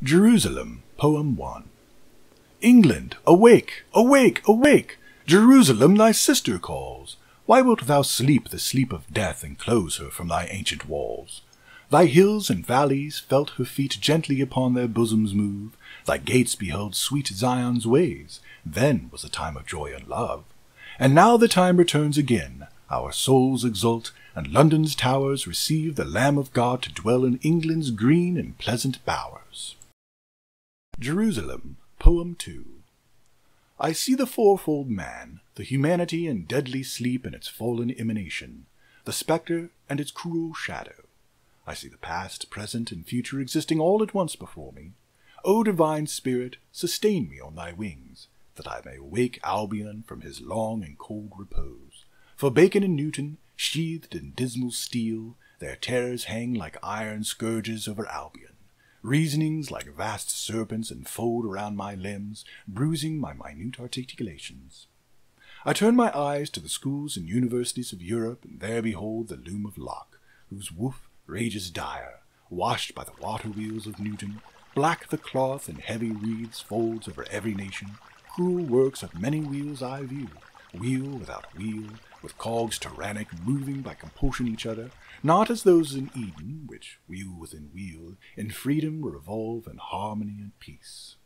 Jerusalem, Poem 1. England, awake, awake, awake! Jerusalem thy sister calls. Why wilt thou sleep the sleep of death and close her from thy ancient walls? Thy hills and valleys felt her feet gently upon their bosoms move. Thy gates beheld sweet Zion's ways. Then was the time of joy and love. And now the time returns again. Our souls exult, and London's towers receive the Lamb of God to dwell in England's green and pleasant bowers. Jerusalem, Poem 2 I see the fourfold man, the humanity and deadly sleep in its fallen emanation, the spectre and its cruel shadow. I see the past, present, and future existing all at once before me. O divine spirit, sustain me on thy wings, that I may wake Albion from his long and cold repose. For Bacon and Newton, sheathed in dismal steel, their terrors hang like iron scourges over Albion. Reasonings like vast serpents enfold around my limbs, bruising my minute articulations. I turn my eyes to the schools and universities of Europe, and there behold the loom of Locke, whose woof rages dire, washed by the water wheels of Newton, black the cloth and heavy wreaths folds over every nation, cruel works of many wheels I view, wheel without wheel, with cogs tyrannic moving by compulsion each other, not as those in Eden, which within wheel, in freedom revolve in harmony and peace.